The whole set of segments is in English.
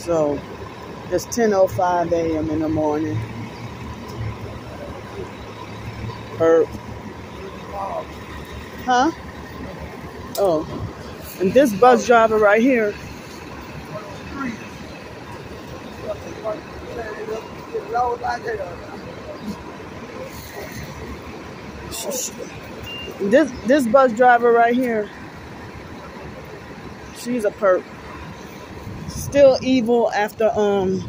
So it's 10:05 a.m. in the morning. Or, huh? Oh, and this bus driver right here. This this bus driver right here. She's a perp. Still evil after um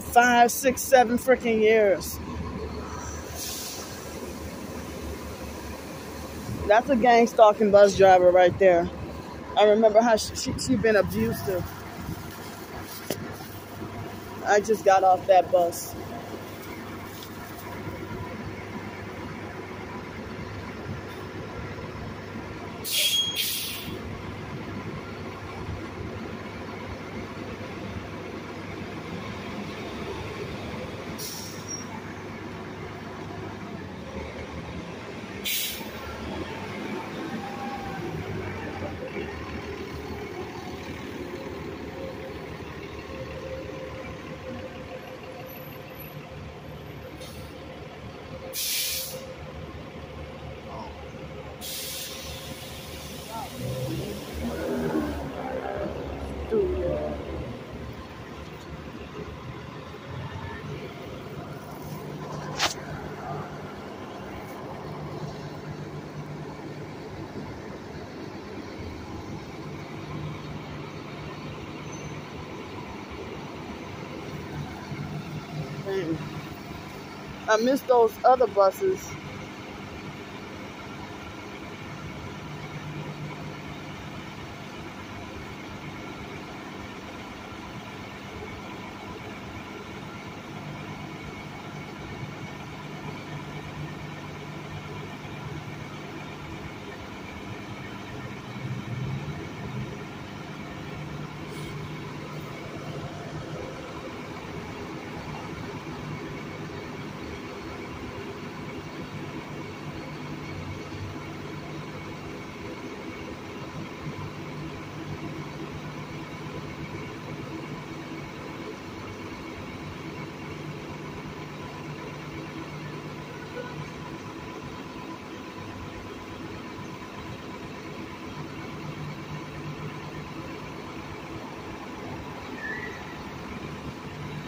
five, six, seven freaking years. That's a gang stalking bus driver right there. I remember how she, she, been abusive. I just got off that bus. Dang. I miss those other buses.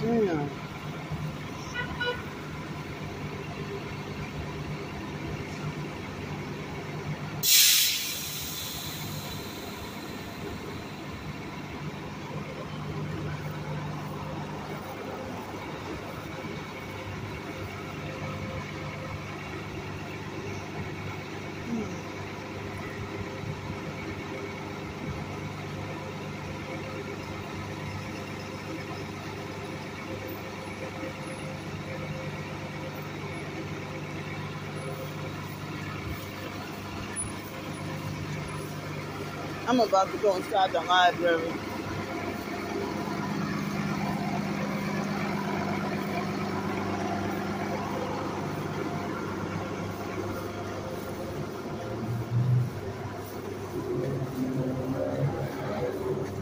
对呀。I'm about to go inside the library.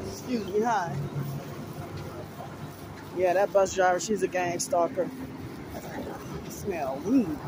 Excuse me, hi. Yeah, that bus driver, she's a gang stalker. Smell weed.